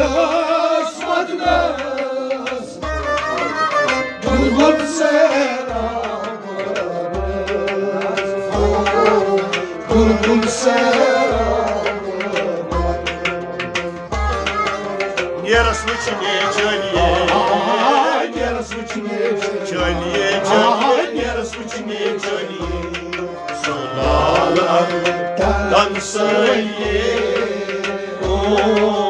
Saçmadı da Durgun serabımız Durgun serabımız Yarasmışım çölye çölye Yarasmışım çölye Solalar dansa ye Oh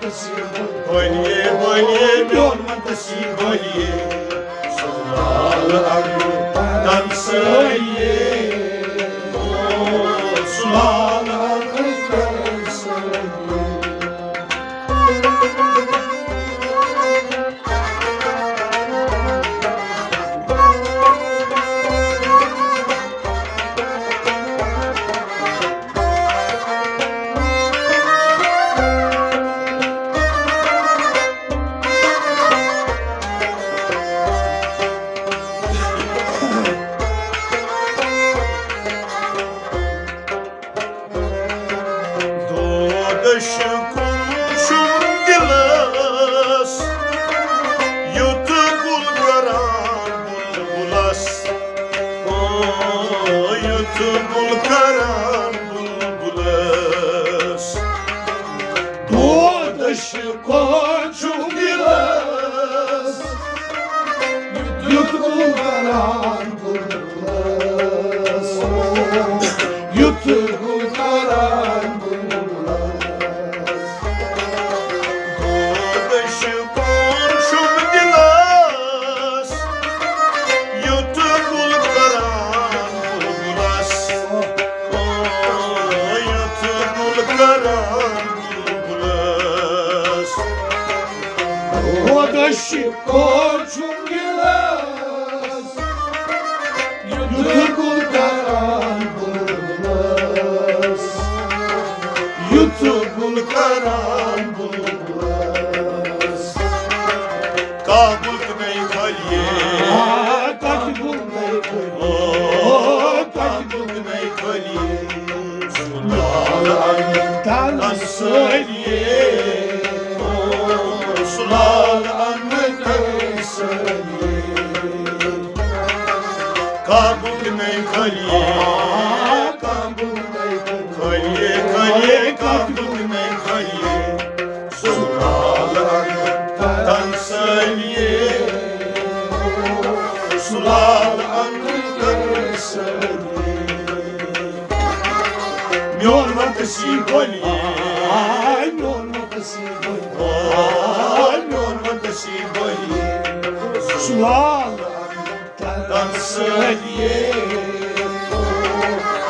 Bonye, bonye, bonye, bonye, bonye, bonye, bonye, Doğdaşı koçum biraz Yutulgaran bulmaz Yutulgaran bulmaz Doğdaşı koçum biraz. Yutulgaran bulmaz. Yutulgaran bulmaz. Kabul kınay kalye Ah, kaç bulmayı Oh, kabul kınay kalye dansölye Sular Kabul me kaliye Kaliye kaliye kabul me kaliye Sular dansölye Sular Mjolma të si bolje Ai, non më të si bëjë Mjolma të si bolje Dansölje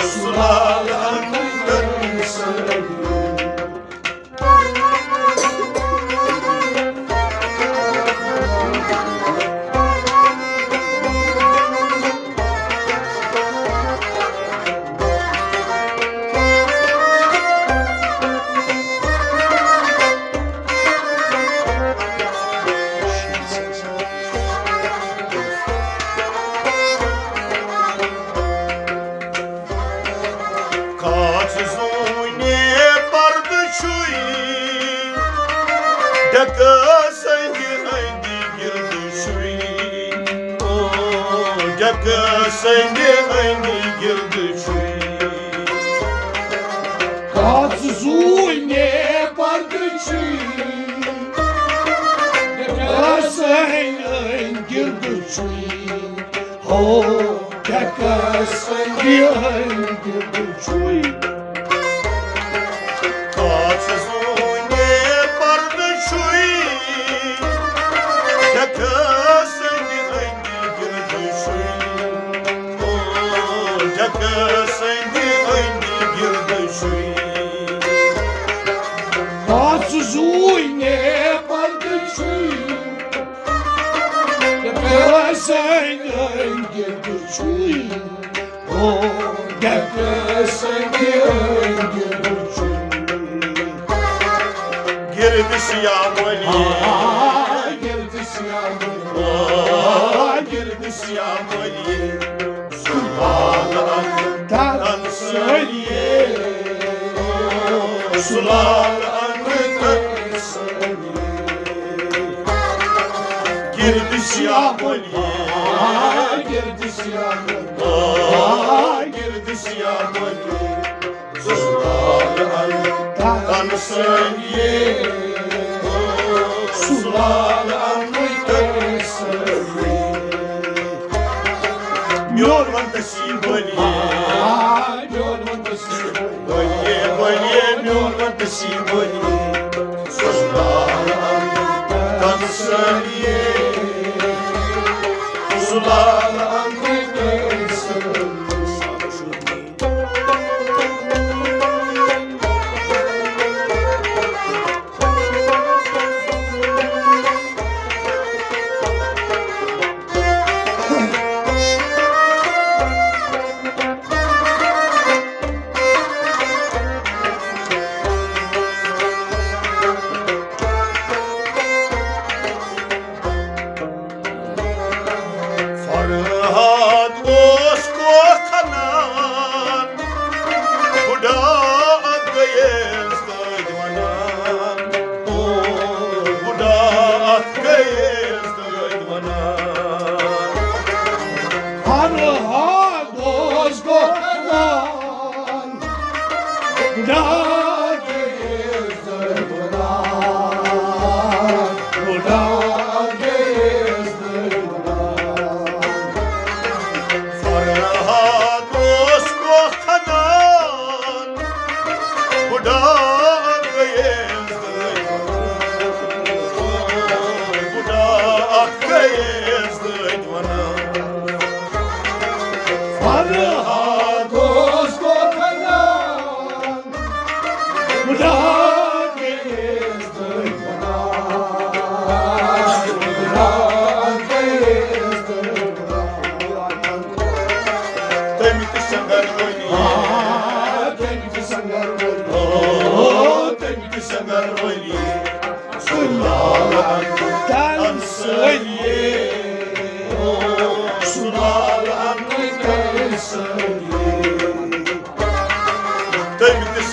Sular Kaç zune bardıçı Dekasın girdiçi Ho dekasın girdiçi Kaç Ho dekasın girdiçi Girdi siyah vali Aa, girdi siyahı Aa, girdi siyah vali Sulardan Tan söyleye Sulardan Girdi siyah Aa, girdi siyahı Aa, girdi siyah vali Sulardan Tan söyleye Sulardan Yorman da si vali Aa, yoruldu siyahı Bolye bolye mjolma të si bolje Sular kanë sënje Sular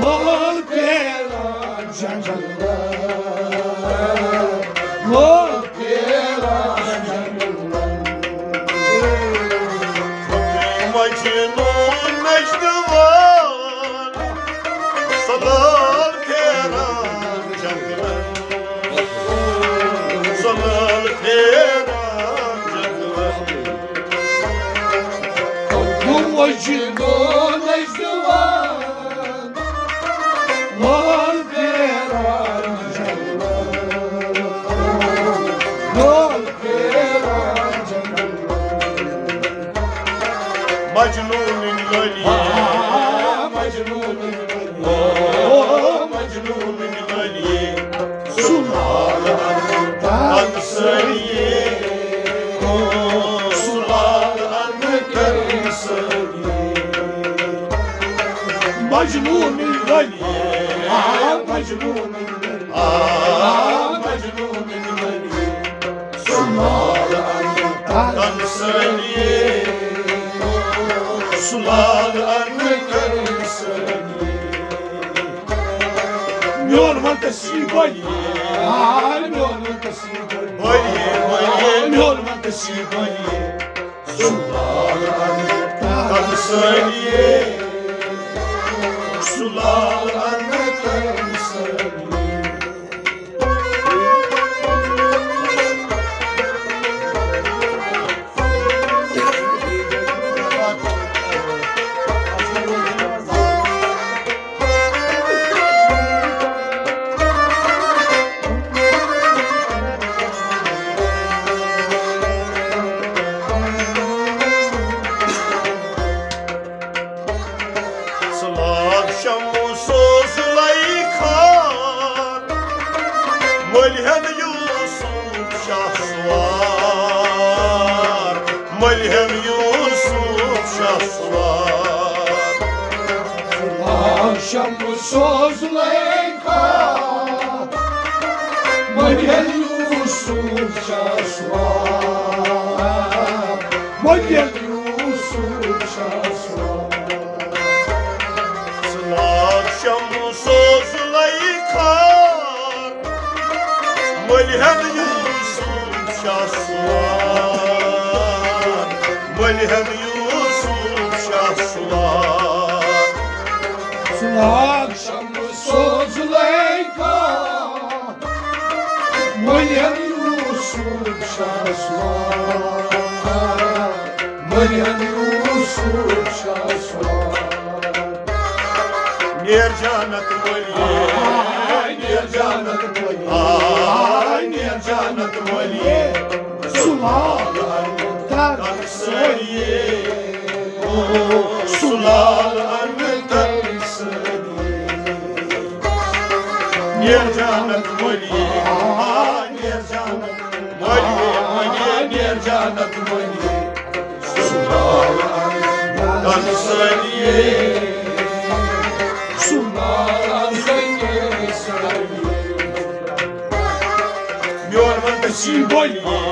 Lord, dear Lord, gentle Lord. Mecnun'un gani Ah, Mecnun'un gani Ah, Mecnun'un gölü Sulardan Ansariye Sular annetten sariye Yorma tasibani Yorma tasibani Oye, oye, Yorma tasibani Ansariye Sular Rasulullah. Maryel Yusuf şasvar Salat şamu sozulaykar Melhem Yusuf şahsuvar Melhem Yusuf şahsuvar Akşam bu sözleyka Maryel Yusuf şasvar Maryel Yusuf şasvar Nircanat Moliye Nircanat Ay Nircanat Moliye Sulardan Sariye Sular Nircanat Moliye Ay Nircanat Moliye Moliye Nircanat Moliye Sular annetten Sariye Yorman taşı Moliye